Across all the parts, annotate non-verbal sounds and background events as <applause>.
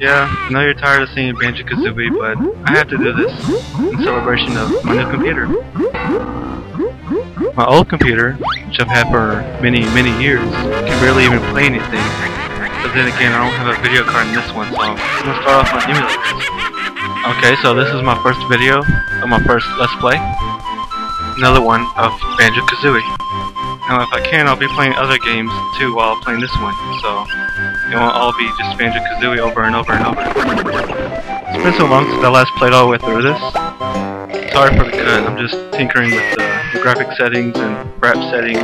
Yeah, I know you're tired of seeing Banjo-Kazooie, but I have to do this in celebration of my new computer. My old computer, which I've had for many, many years, can barely even play anything. But then again, I don't have a video card in this one, so I'm gonna start off my emulators. Okay, so this is my first video of my first Let's Play. Another one of Banjo-Kazooie. If I can, I'll be playing other games too while playing this one, so it won't all be just Banjo-Kazooie over and over and over. It's been so long since I last played all the way through this. Sorry for the cut, I'm just tinkering with the, the graphic settings and wrap settings.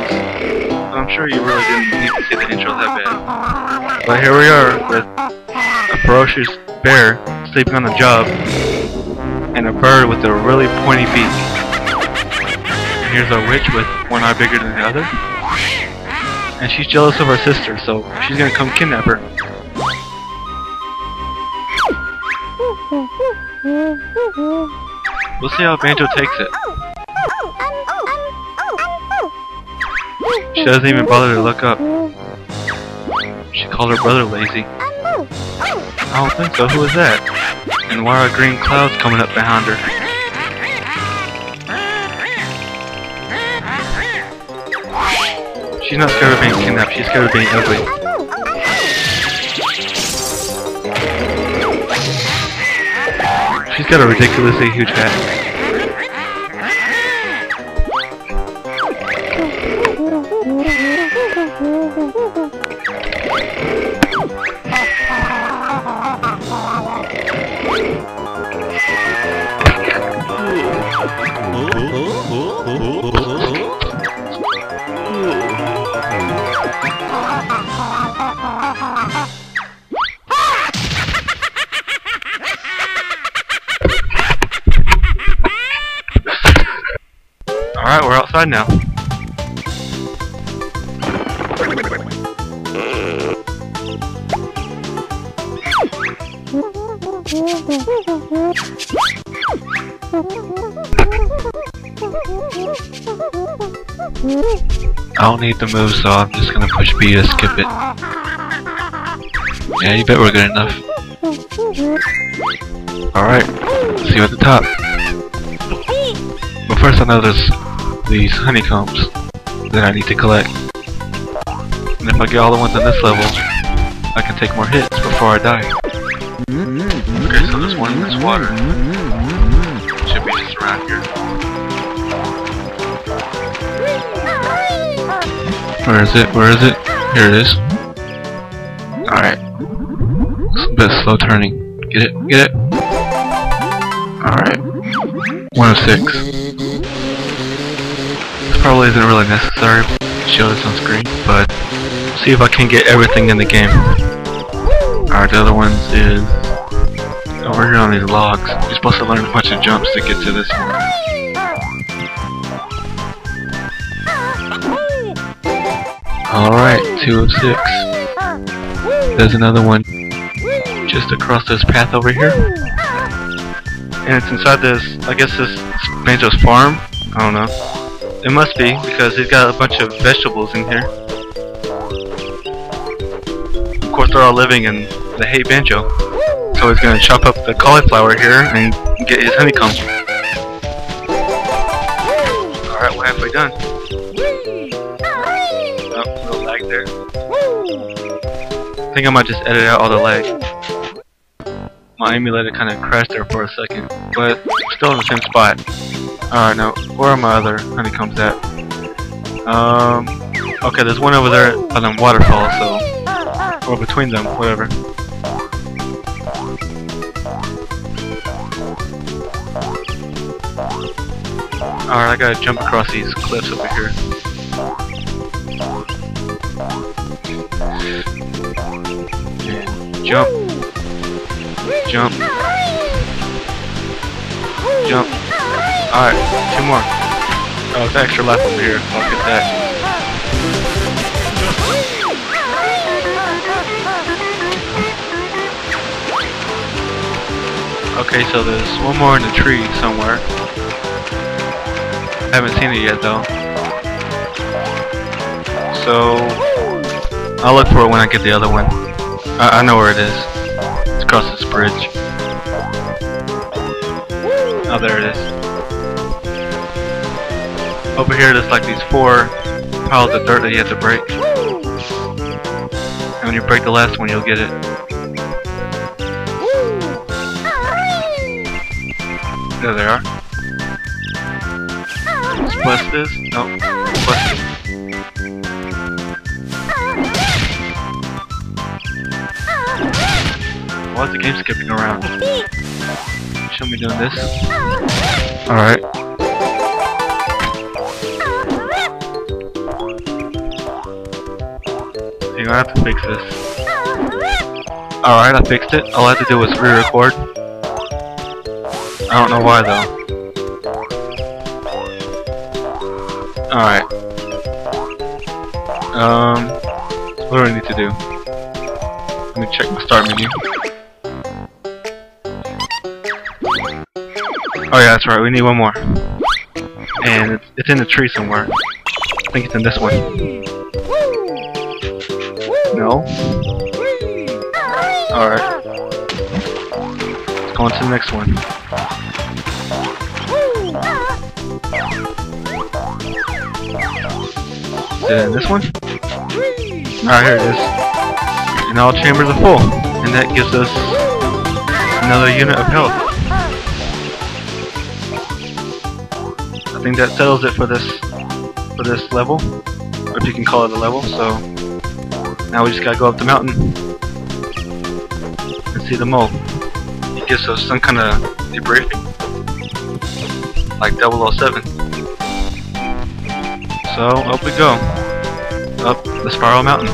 I'm sure you really didn't need to see the intro that bad. But here we are with a ferocious bear sleeping on a job and a bird with a really pointy beak. Here's a witch with one eye bigger than the other. And she's jealous of her sister, so she's gonna come kidnap her. We'll see how Banjo takes it. She doesn't even bother to look up. She called her brother lazy. I don't think so. Who is that? And why are green clouds coming up behind her? She's not scared of being kidnapped, she's scared of being ugly. She's got a ridiculously huge hat. <laughs> Alright, we're outside now. I don't need the move, so I'm just gonna push B to skip it. Yeah, you bet we're good enough. Alright, see you at the top. But first I know there's these honeycombs that I need to collect. And if I get all the ones on this level, I can take more hits before I die. Okay, so this one is water. Should be just around here. Where is it? Where is it? Here it is. Alright. It's a bit slow turning. Get it? Get it? Alright. One of six. Probably isn't really necessary to show this on screen, but see if I can get everything in the game. Alright, the other ones is over here on these logs. You're supposed to learn a bunch of jumps to get to this one. Alright, six. There's another one just across this path over here. And it's inside this, I guess this is Banjo's farm? I don't know. It must be, because he's got a bunch of vegetables in here. Of course they're all living in the hay banjo. So he's gonna chop up the cauliflower here and get his honeycomb. Alright, we're halfway done. Oh, little lag there. I think I might just edit out all the lag. My emulator kinda crashed there for a second, but still in the same spot. Alright, now, where are my other honeycombs at? Um, okay, there's one over there on the waterfall, so, or between them, whatever. Alright, I gotta jump across these cliffs over here. Jump. Jump. Jump. Alright, two more. Oh, it's extra life over here. I'll get that. Okay, so there's one more in the tree somewhere. I haven't seen it yet though. So I'll look for it when I get the other one. I, I know where it is. It's across this bridge. Oh, there it is. Over here, there's like these four piles of dirt that you have to break. And when you break the last one, you'll get it. There they are. Plus this? Nope. Plus this. Why is the game skipping around? Show me doing this. Alright. Gonna have to fix this. Alright, I fixed it. All I had to do was re-record. I don't know why though. Alright. Um, what do I need to do? Let me check my start menu. Oh yeah, that's right, we need one more. And it's, it's in the tree somewhere. I think it's in this one. Alright. Let's go on to the next one. Is this one? Alright, here it is. And all chambers are full. And that gives us another unit of health. I think that settles it for this for this level. Or if you can call it a level, so now we just gotta go up the mountain and see the mole. It gives us some kind of debriefing. Like 007. So up we go. Up the spiral mountain.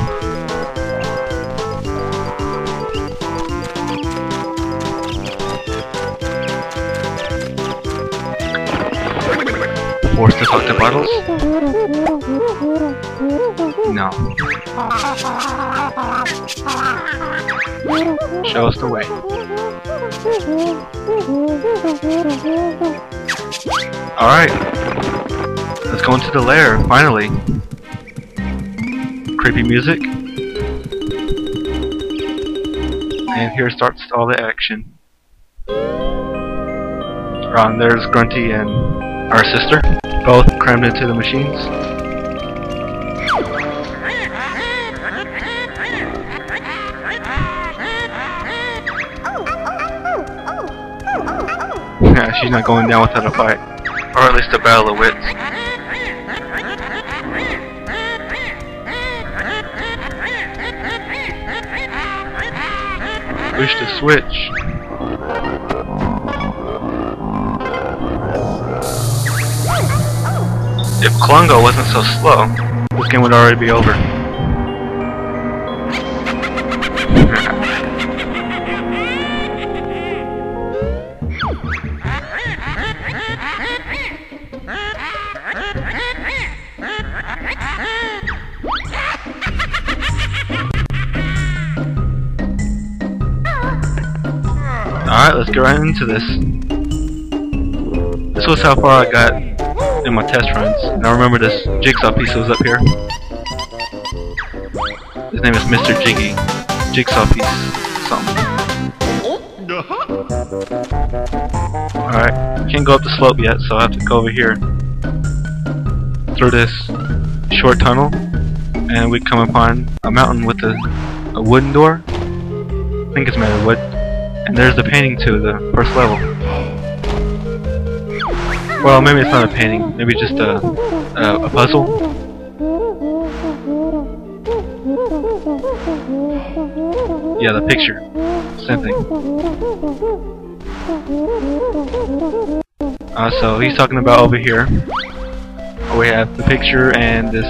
Forced to talk to bottles? No. Show us the way. Alright. Let's go into the lair, finally. Creepy music. And here starts all the action. Um, there's Grunty and our sister, both crammed into the machines. She's not going down without a fight. Or at least a battle of wits. Push the switch. If Klungo wasn't so slow, this game would already be over. Alright, let's get right into this. This was how far I got in my test runs. Now remember this jigsaw piece was up here. His name is Mr. Jiggy. Jigsaw piece. Something. Alright, can't go up the slope yet, so I have to go over here. Through this short tunnel. And we come upon a mountain with a, a wooden door. I think it's made of wood. And there's the painting to the first level. Well, maybe it's not a painting. Maybe just a, a, a puzzle. Yeah, the picture. Same thing. Uh, so he's talking about over here. We have the picture and this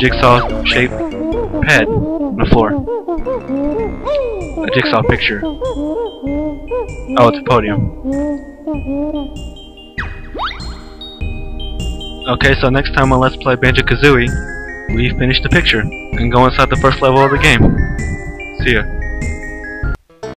jigsaw-shaped pad on the floor. A jigsaw picture. Oh, it's a podium. Okay, so next time on Let's Play Banjo-Kazooie, we finish the picture and go inside the first level of the game. See ya.